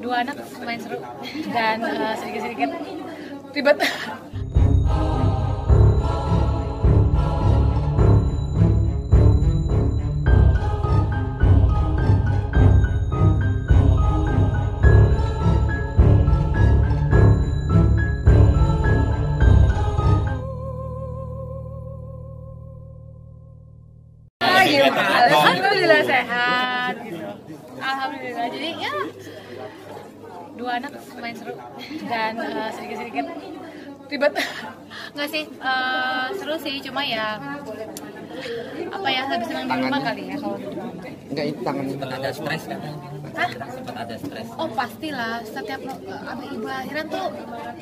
dua anak main seru dan eh, sedikit-sedikit ribet Ah? Alhamdulillah sehat gitu. Alhamdulillah. Jadi ya dua anak main seru dan eh, sedikit-sedikit ribet. Nggak sih eh, seru sih cuma ya apa ya lebih senang di rumah kali ya kalau di rumah. Enggak itu tangan ada stres kan Hah? sempat ada stres. Oh pastilah. Setiap uh, abis ibu lahiran tuh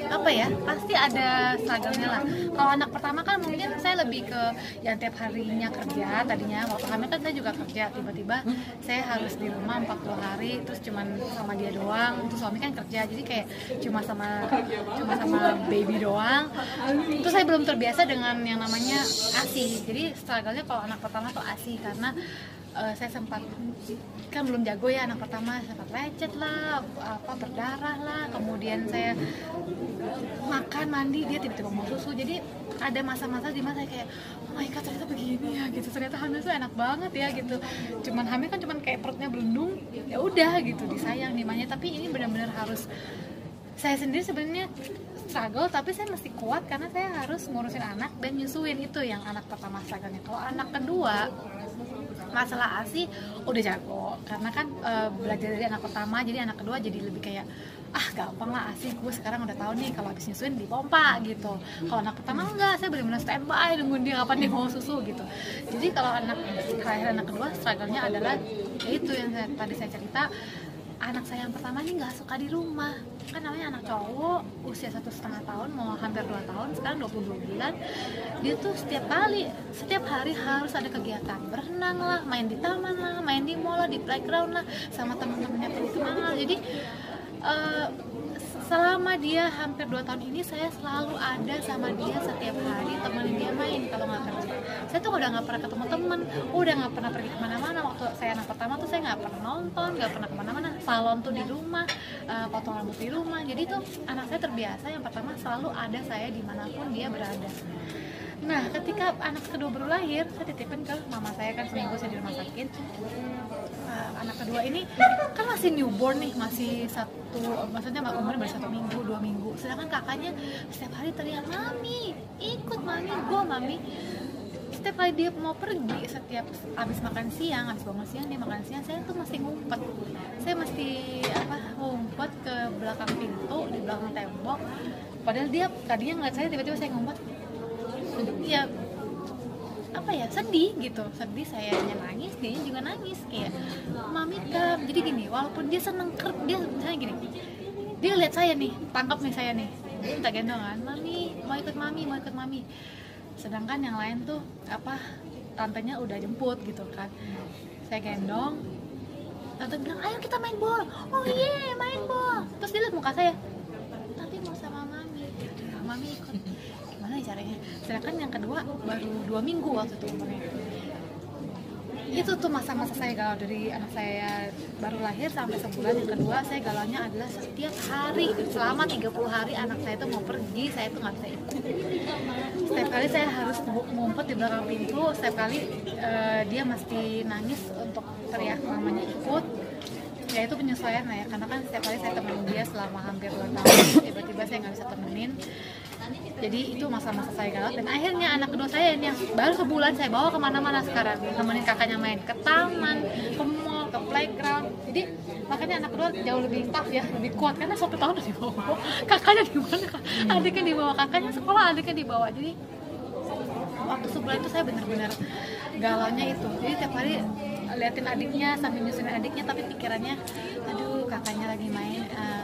apa ya pasti ada struggle-nya lah. Kalau anak pertama kan mungkin saya lebih ke yang tiap harinya kerja tadinya. Waktu hamil kan saya juga kerja tiba-tiba saya harus di rumah 40 hari terus cuman sama dia doang. Terus suami kan kerja jadi kayak cuma sama cuma sama baby doang. Terus saya belum terbiasa dengan yang namanya asi jadi struggle-nya kalau anak pertama tuh asi karena eh, saya sempat kan belum jago ya anak pertama sempat lecet lah apa berdarah lah. Kemudian saya makan mandi dia tiba-tiba mau susu. Jadi ada masa-masa di mana saya kayak oh my god ternyata begini ya gitu. Ternyata hamil tuh enak banget ya gitu. Cuman hamil kan cuman kayak perutnya belendung ya udah gitu disayang dimanya tapi ini benar-benar harus saya sendiri sebenarnya struggle tapi saya mesti kuat karena saya harus ngurusin anak dan nyusuin itu yang anak pertama struggle-nya. Kalau anak kedua masalah asi udah jago karena kan e, belajar dari anak pertama jadi anak kedua jadi lebih kayak ah gampang lah asi gue sekarang udah tahu nih kalau habis nyusuin dipompa gitu. Kalau anak pertama enggak saya benar-benar standby nungguin dia kapan dia mau susu gitu. Jadi kalau anak terakhir anak kedua struggle-nya adalah itu yang saya, tadi saya cerita. Anak saya yang pertama ini nggak suka di rumah kan namanya anak cowok usia satu setengah tahun mau hampir dua tahun sekarang 22 bulan. Dia tuh setiap kali setiap hari harus ada kegiatan. Berenang lah main di taman lah main di mall lah di playground lah sama teman-temannya pergi jadi eh, selama dia hampir 2 tahun ini saya selalu ada sama dia setiap hari temenin dia main kalau nggak kerja saya tuh udah nggak pernah ketemu temen udah nggak pernah pergi ke mana-mana. Waktu saya anak pertama tuh saya nggak pernah nonton nggak pernah ke mana-mana. Salon tuh di rumah eh, potong rambut di rumah. Jadi tuh anak saya terbiasa yang pertama selalu ada saya di mana pun dia berada. Nah, ketika anak kedua baru lahir, saya titipin ke mama saya kan seminggu saya di rumah sakit. Nah, anak kedua ini kan masih newborn nih, masih satu, maksudnya umurnya baru satu minggu, dua minggu. Sedangkan kakaknya setiap hari teriak, mami, ikut mami, go mami. Setiap kali dia mau pergi, setiap habis makan siang, habis bangun siang dia makan siang, saya tuh masih ngumpet. Saya mesti apa ngumpet ke belakang pintu, di belakang tembok. Padahal dia tadinya ngeliat saya tiba-tiba saya ngumpet, ya apa ya sedih gitu. Sedih saya nangis dia juga nangis. Kayak mami kam jadi gini walaupun dia seneng ker dia misalnya gini dia lihat saya nih tangkap nih saya nih. Minta gendongan mami mau ikut mami mau ikut mami. Sedangkan yang lain tuh apa tantenya udah jemput gitu kan. Saya gendong tante bilang ayo kita main bola. Oh iya main bola. Terus dia lihat muka saya tapi mau sama mami Yaudah, mami ikut gimana ya caranya. Sedangkan yang kedua baru dua minggu waktu itu umurnya. Itu tuh masa-masa saya galau dari anak saya baru lahir sampai sebulan. Yang kedua saya galaunya adalah setiap hari selama 30 hari anak saya tuh mau pergi saya tuh nggak bisa ikut. Setiap kali saya harus ngumpet di belakang pintu setiap kali eh, dia mesti nangis untuk teriak namanya ikut. Ya itu penyesuaian lah ya karena kan setiap kali saya temenin dia selama hampir 2 tahun tiba-tiba saya nggak bisa temenin jadi itu masa-masa saya galau. Dan akhirnya anak kedua saya ini yang baru sebulan saya bawa ke mana-mana sekarang. Temenin kakaknya main ke taman ke mall ke playground. Jadi makanya anak kedua jauh lebih tough ya lebih kuat. Karena satu tahun udah dibawa. Kakaknya di mana? Adiknya dibawa. Kakaknya sekolah adiknya dibawa. Jadi waktu sebulan itu saya benar-benar galaunya itu. Jadi tiap hari liatin adiknya sambil nyusunin adiknya tapi pikirannya aduh kakaknya lagi main eh,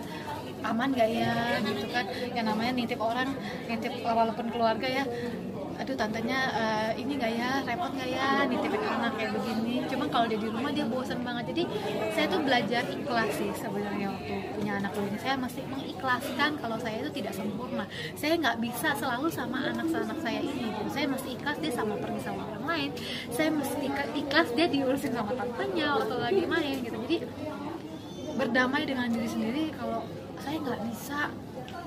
aman gak ya gitu kan? Yang namanya nitip orang nitip walaupun keluarga ya aduh tantenya eh, ini gak ya repot gak ya nitipin anak kayak begini. Cuma kalau dia di rumah dia bosan banget. Jadi saya tuh belajar ikhlas sih sebenarnya waktu punya anak ini. Saya mesti mengikhlaskan kalau saya itu tidak sempurna. Saya nggak bisa selalu sama anak-anak saya ini gitu. saya mesti ikhlas dia sama pergi sama orang lain. Saya mesti ikhlas dia diurusin sama tantenya waktu lagi main gitu. Jadi berdamai dengan diri sendiri kalau saya nggak bisa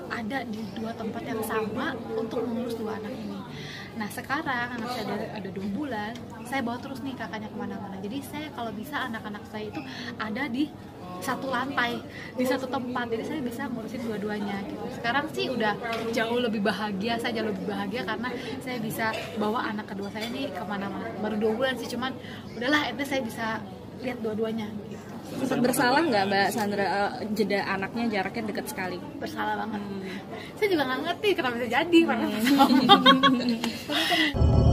ada di dua tempat yang sama untuk mengurus dua anak ini. Nah sekarang anak saya ada, ada dua bulan, saya bawa terus nih kakaknya ke mana-mana. Jadi saya kalau bisa anak-anak saya itu ada di satu lantai di satu tempat jadi saya bisa ngurusin dua-duanya gitu sekarang sih udah jauh lebih bahagia saya jauh lebih bahagia karena saya bisa bawa anak kedua saya ini ke mana-mana baru dua bulan sih cuman udahlah itu saya bisa lihat dua-duanya gitu Sempat bersalah nggak Mbak Sandra eh, jeda anaknya jaraknya dekat sekali? bersalah banget saya juga nggak ngerti kenapa bisa jadi sama.